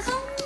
嗯